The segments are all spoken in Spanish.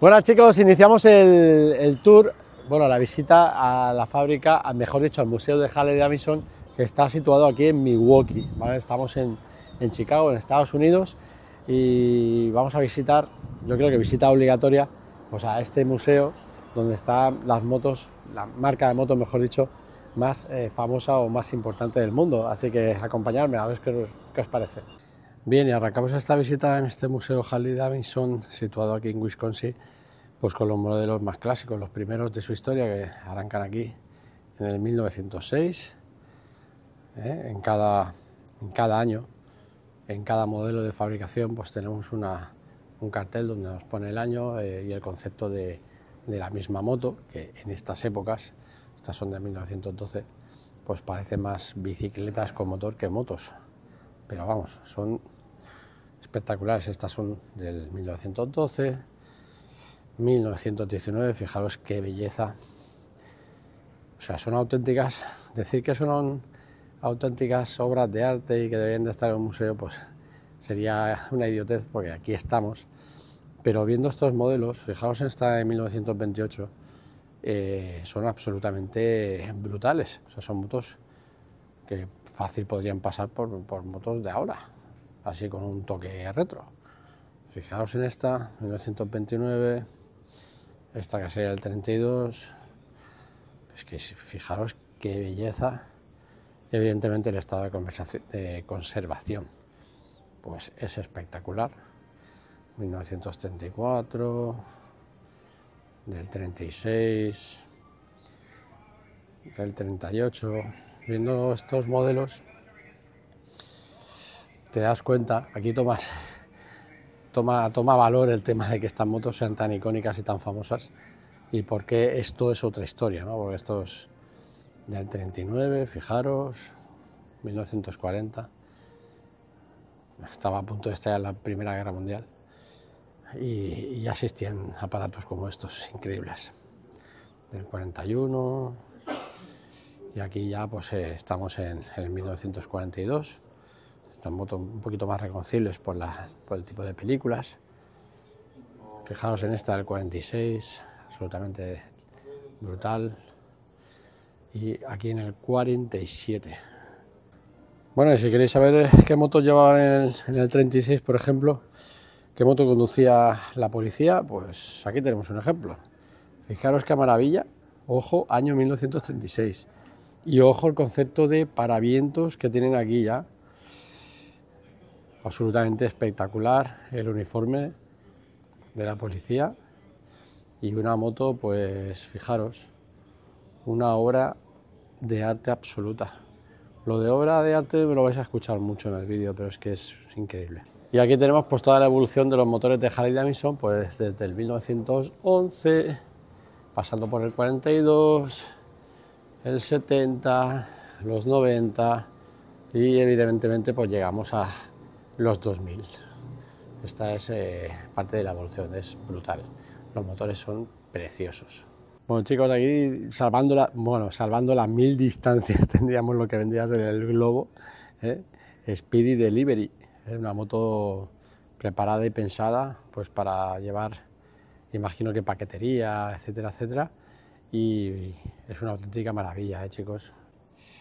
Bueno chicos, iniciamos el, tour, bueno, la visita a la fábrica, mejor dicho, al Museo de Harley Davidson, que está situado aquí en Milwaukee, ¿vale? Estamos en, en Chicago, en Estados Unidos, y vamos a visitar, yo creo que visita obligatoria, pues a este museo donde están las motos, la marca de motos, mejor dicho, más eh, famosa o más importante del mundo. Así que acompañarme a ver qué, qué os parece. Bien, y arrancamos esta visita en este museo Harley Davidson, situado aquí en Wisconsin, pues con los modelos más clásicos, los primeros de su historia que arrancan aquí en el 1906. ¿eh? En, cada, en cada año, en cada modelo de fabricación, pues tenemos una, un cartel donde nos pone el año eh, y el concepto de, de la misma moto, que en estas épocas, estas son de 1912, pues parecen más bicicletas con motor que motos pero vamos, son espectaculares. Estas son del 1912, 1919, fijaros qué belleza. O sea, son auténticas, decir que son auténticas obras de arte y que deberían de estar en un museo, pues sería una idiotez porque aquí estamos. Pero viendo estos modelos, fijaos en esta de 1928, eh, son absolutamente brutales. O sea, son motos que fácil podrían pasar por, por motos de ahora, así con un toque retro. Fijaos en esta, 1929, esta que sería el 32, es que fijaros qué belleza, evidentemente el estado de, de conservación, pues es espectacular. 1934, del 36, del 38, viendo estos modelos, te das cuenta, aquí tomas, toma, toma valor el tema de que estas motos sean tan icónicas y tan famosas y por qué esto es otra historia, ¿no? porque esto es del 39, fijaros, 1940, estaba a punto de estallar la Primera Guerra Mundial y, ya existían aparatos como estos increíbles, del 41, y aquí ya pues eh, estamos en, en, 1942, están un poquito más reconocibles por, la, por el tipo de películas. Fijaros en esta del 46, absolutamente brutal. Y aquí en el 47. Bueno, y si queréis saber qué motos llevaban en el, en el 36, por ejemplo, qué moto conducía la policía, pues aquí tenemos un ejemplo. Fijaros qué maravilla, ojo, año 1936. Y ojo el concepto de paravientos que tienen aquí ya. Absolutamente espectacular el uniforme de la policía y una moto, pues fijaros, una obra de arte absoluta. Lo de obra de arte me lo vais a escuchar mucho en el vídeo, pero es que es increíble. Y aquí tenemos pues toda la evolución de los motores de Harley Davidson, pues desde el 1911, pasando por el 42, el 70, los 90 y evidentemente pues llegamos a los 2000. Esta es eh, parte de la evolución, es brutal. Los motores son preciosos. Bueno chicos, aquí salvando, bueno, salvando las mil distancias tendríamos lo que vendría a el globo. ¿eh? Speedy Delivery, es una moto preparada y pensada pues para llevar, imagino que paquetería, etcétera, etcétera y es una auténtica maravilla, ¿eh, chicos.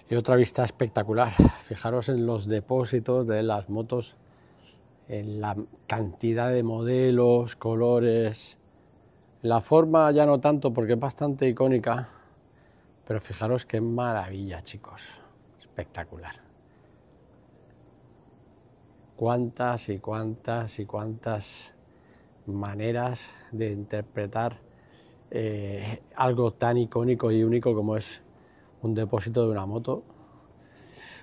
Y otra vista espectacular, fijaros en los depósitos de las motos, en la cantidad de modelos, colores, la forma ya no tanto porque es bastante icónica, pero fijaros qué maravilla, chicos, espectacular. Cuántas y cuántas y cuántas maneras de interpretar eh, algo tan icónico y único como es un depósito de una moto,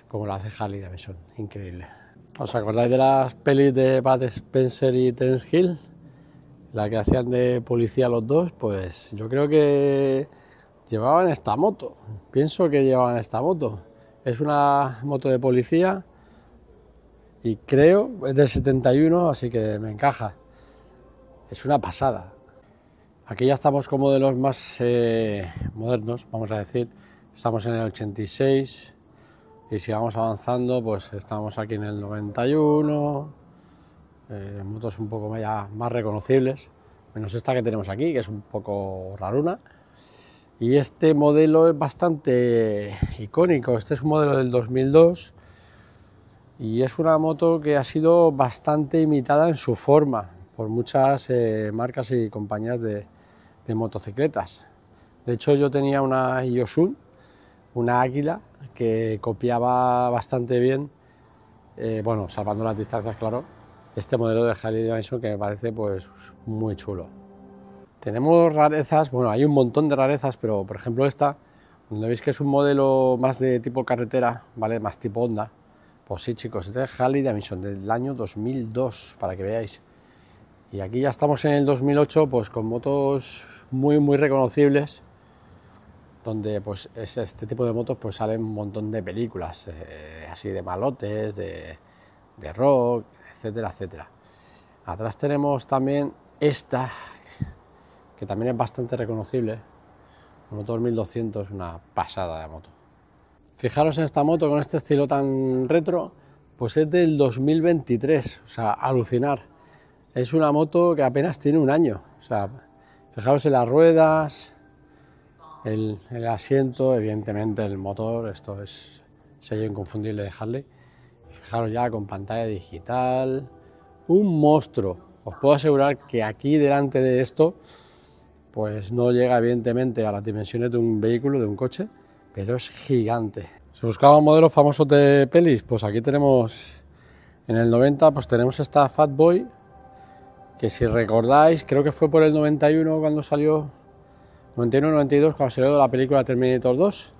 como la hace Harley Davidson, increíble. ¿Os acordáis de las pelis de Pat Spencer y Terence Hill? La que hacían de policía los dos, pues yo creo que llevaban esta moto, pienso que llevaban esta moto. Es una moto de policía y creo es del 71, así que me encaja. Es una pasada. Aquí ya estamos como de los más eh, modernos, vamos a decir. Estamos en el 86 y si vamos avanzando, pues estamos aquí en el 91. Eh, motos un poco más reconocibles, menos esta que tenemos aquí, que es un poco raruna. Y este modelo es bastante icónico, este es un modelo del 2002 y es una moto que ha sido bastante imitada en su forma por muchas eh, marcas y compañías de, motocicletas. De hecho yo tenía una Yosun, una Águila, que copiaba bastante bien, eh, bueno, salvando las distancias, claro, este modelo de Harley Davidson que me parece pues muy chulo. Tenemos rarezas, bueno, hay un montón de rarezas, pero por ejemplo esta, donde veis que es un modelo más de tipo carretera, ¿vale? Más tipo Honda. Pues sí, chicos, este es Harley Davidson del año 2002, para que veáis. Y aquí ya estamos en el 2008, pues con motos muy, muy reconocibles, donde pues es este tipo de motos pues salen un montón de películas, eh, así de malotes, de, de rock, etcétera, etcétera. Atrás tenemos también esta, que también es bastante reconocible. Motor 1200, una pasada de moto. Fijaros en esta moto con este estilo tan retro, pues es del 2023, o sea, alucinar. Es una moto que apenas tiene un año, o sea, fijaros en las ruedas, el, asiento, evidentemente el motor, esto es sello inconfundible de. Fijaros ya con pantalla digital, un monstruo. Os puedo asegurar que aquí delante de esto pues no llega evidentemente a las dimensiones de un vehículo, de un coche, pero es gigante. Si buscaba modelos famosos de pelis, pues aquí tenemos, en el 90, pues tenemos esta Fat Boy, que si recordáis, creo que fue por el 91 cuando salió, 91-92 cuando salió la película Terminator 2,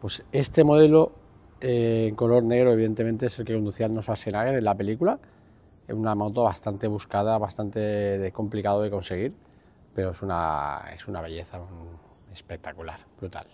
pues este modelo eh, en color negro evidentemente es el que conducía Arnold Schwarzenegger en la película, es una moto bastante buscada, bastante complicado de conseguir pero es una, es una belleza un, espectacular, brutal.